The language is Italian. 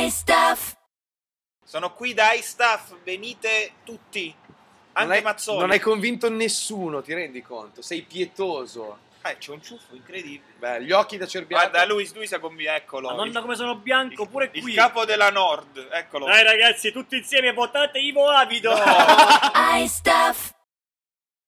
iStuff. Sono qui da iStuff, venite tutti. Anche non hai, Mazzoni. non hai convinto nessuno, ti rendi conto? Sei pietoso. Eh, c'è un ciuffo incredibile. Beh, gli occhi da cerbiato. Guarda, Luis, lui si è convinto, eccolo. Madonna il, come sono bianco pure il qui. capo della Nord, eccolo. Dai ragazzi, tutti insieme votate Ivo Avido. No.